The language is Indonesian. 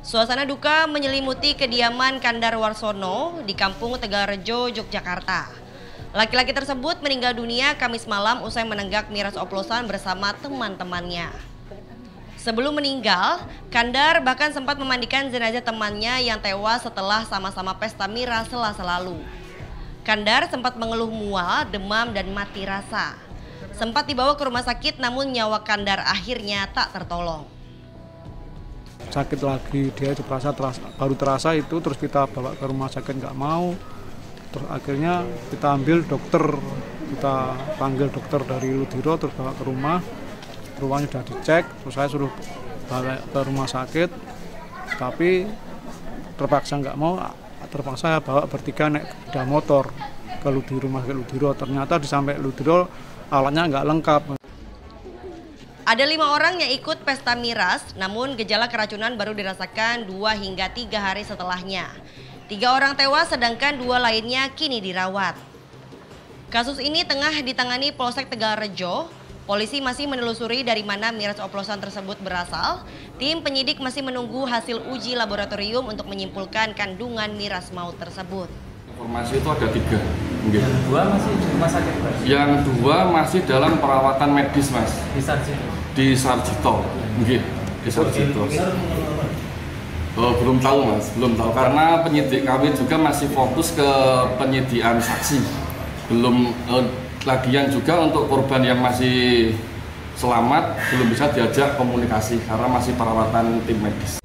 Suasana duka menyelimuti kediaman Kandar Warsono di Kampung Tegalrejo, Yogyakarta. Laki-laki tersebut meninggal dunia Kamis malam usai menenggak miras oplosan bersama teman-temannya. Sebelum meninggal, Kandar bahkan sempat memandikan jenazah temannya yang tewas setelah sama-sama pesta miras selasa lalu. Kandar sempat mengeluh mual, demam, dan mati rasa. Sempat dibawa ke rumah sakit namun nyawa Kandar akhirnya tak tertolong. Sakit lagi, dia terasa, terasa baru terasa itu terus kita bawa ke rumah sakit nggak mau. Terus akhirnya kita ambil dokter, kita panggil dokter dari Ludiro terus bawa ke rumah. Rumahnya sudah dicek, terus saya suruh bawa ke rumah sakit. Tapi terpaksa nggak mau, terpaksa saya bawa bertiga naik sepeda motor ke Ludiro, rumah ke Ludiro. Ternyata di sampai Ludiro alatnya nggak lengkap. Ada lima orang yang ikut pesta miras, namun gejala keracunan baru dirasakan dua hingga tiga hari setelahnya. Tiga orang tewas sedangkan dua lainnya kini dirawat. Kasus ini tengah ditangani Polsek Tegalrejo. Polisi masih menelusuri dari mana miras oplosan tersebut berasal. Tim penyidik masih menunggu hasil uji laboratorium untuk menyimpulkan kandungan miras maut tersebut. Informasi itu ada tiga. Mungkin. Yang dua masih di rumah sakit mas? Yang dua masih dalam perawatan medis mas. Di Sarjito? Di Sarjito. Mungkin. Di Sarjito. Oh, belum tahu mas, belum tahu karena penyidik kami juga masih fokus ke penyediaan saksi. Belum eh, lagian juga untuk korban yang masih selamat belum bisa diajak komunikasi karena masih perawatan tim medis.